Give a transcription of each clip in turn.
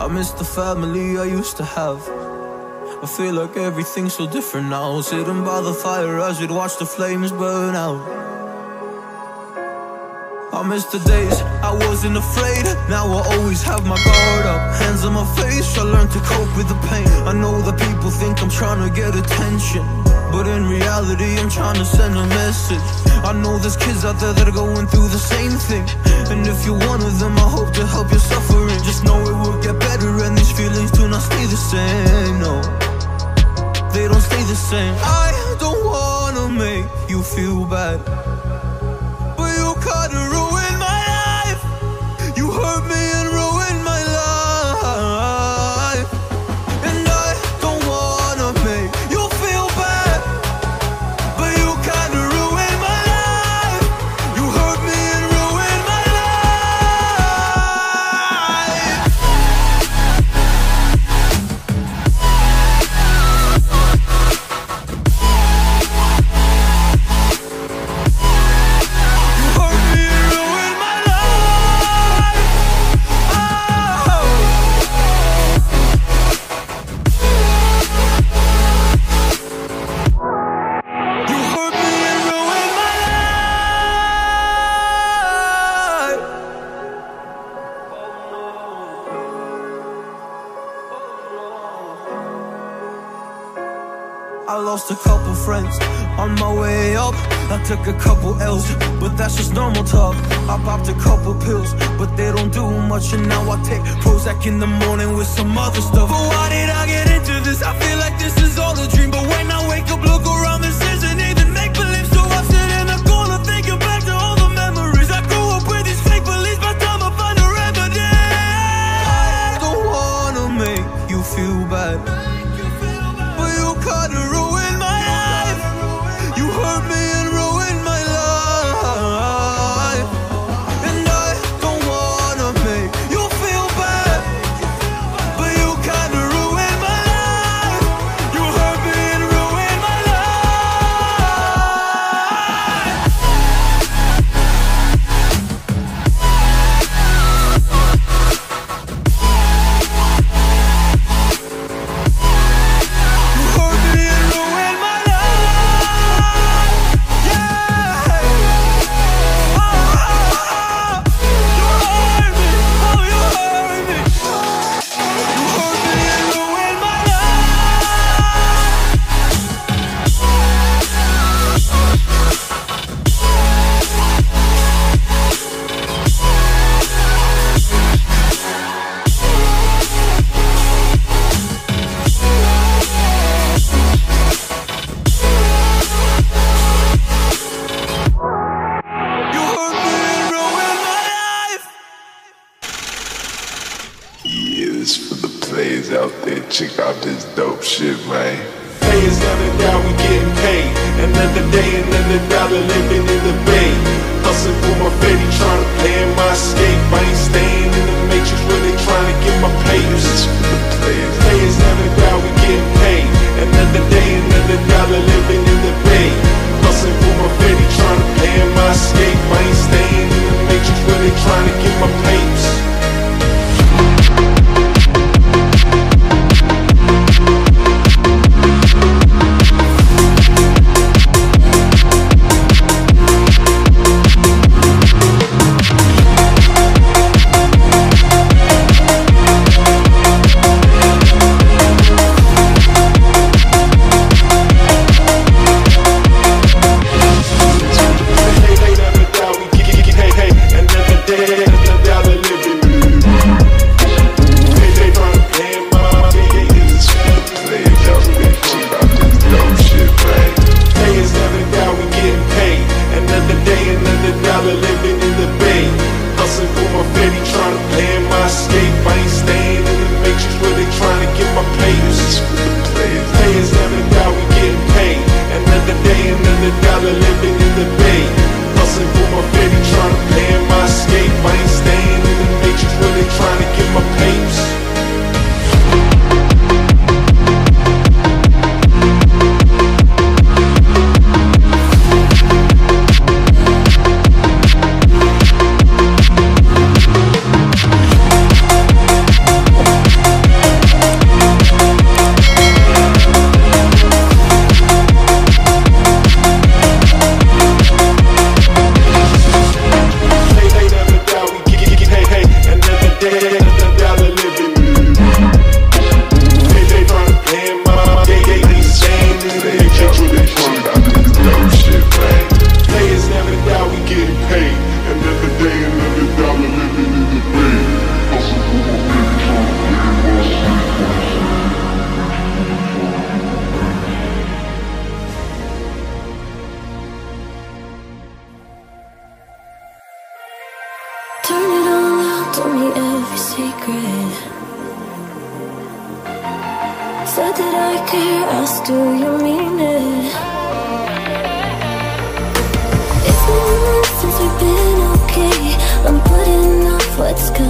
I miss the family I used to have. I feel like everything's so different now. Sitting by the fire as we'd watch the flames burn out. I miss the days I wasn't afraid. Now I always have my guard up. Hands on my face, I learned to cope with the pain. I know that people think I'm trying to get attention. But in reality, I'm trying to send a message. I know there's kids out there that are going through the same thing. And if you're one of them, I hope to help your suffering. Just know it will get better, and these feelings do not stay the same. No, they don't stay the same. I don't wanna make you feel bad. Friends on my way up. I took a couple L's, but that's just normal talk. I popped a couple pills, but they don't do much. And now I take Prozac in the morning with some other stuff. But why did I get into this? I feel like this is all a dream. But when I wake up, look around, this isn't Another day, another dollar living in the bay. Hustling for my fetty, trying to plan Let's go.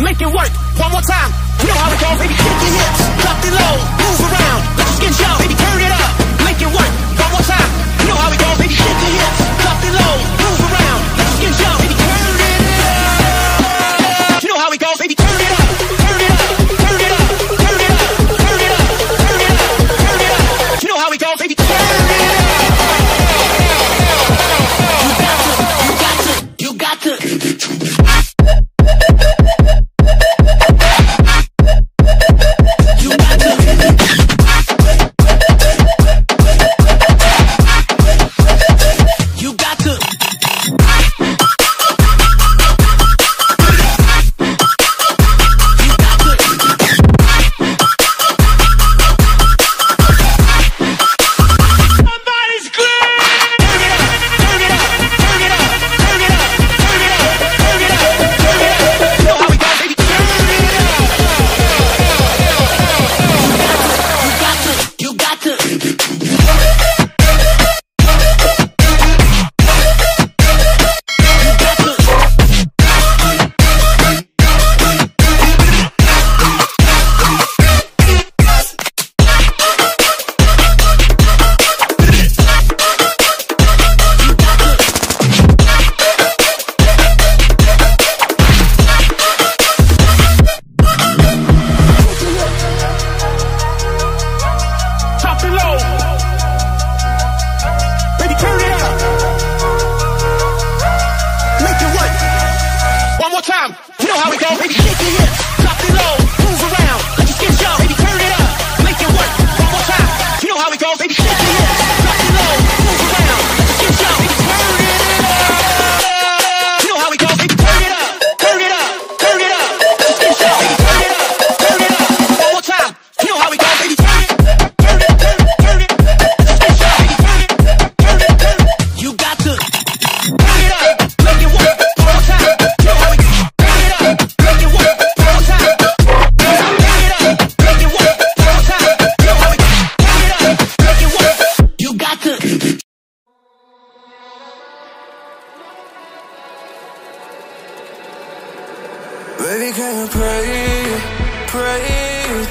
make it work. One more time. You know how it goes, baby. Kick your hips, drop it low, move around. Let your skin show, baby. Turn it up, make it work.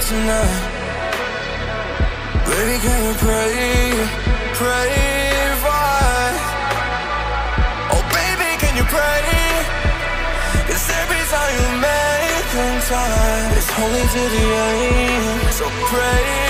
tonight. Baby, can you pray, pray for us? Oh, baby, can you pray? Cause every time you make time, it's holy to the end. So pray.